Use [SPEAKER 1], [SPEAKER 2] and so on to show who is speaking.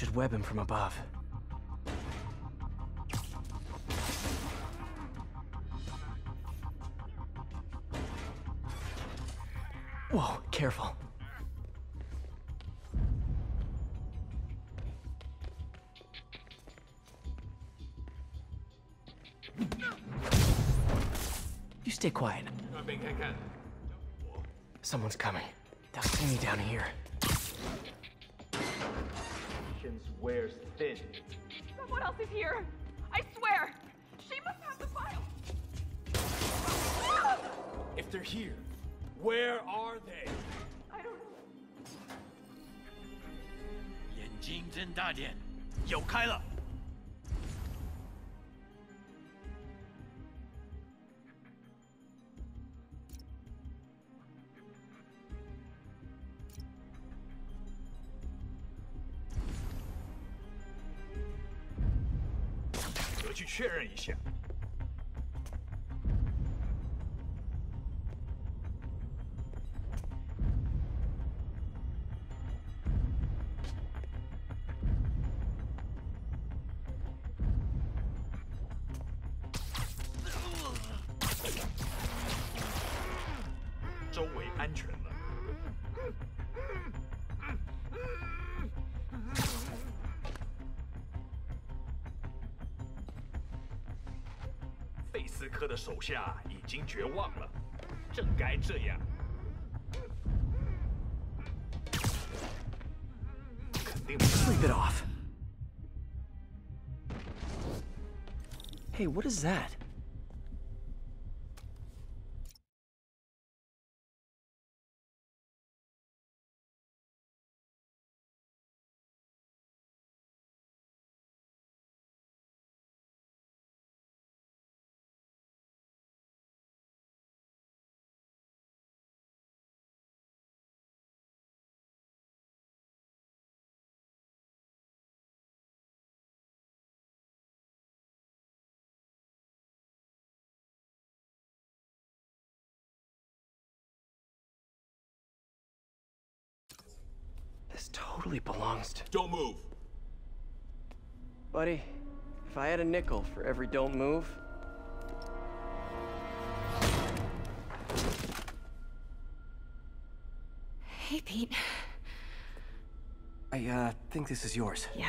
[SPEAKER 1] should web him from above. Whoa, careful. You stay quiet. Someone's coming. They'll see me down here.
[SPEAKER 2] Wears thin.
[SPEAKER 3] Someone else is here. I swear. She must have the file.
[SPEAKER 2] If they're here, where are they?
[SPEAKER 3] I don't know.
[SPEAKER 4] Yan Jing Zhen Da
[SPEAKER 2] 我去确认一下。周围安全斯科的手下已经绝望了，正该这样。肯定不
[SPEAKER 1] Sleep it off. Hey, what is that? Totally belongs to.
[SPEAKER 2] Don't move.
[SPEAKER 1] Buddy, if I had a nickel for every don't move.
[SPEAKER 3] Hey, Pete.
[SPEAKER 1] I, uh, think this is yours.
[SPEAKER 3] Yeah.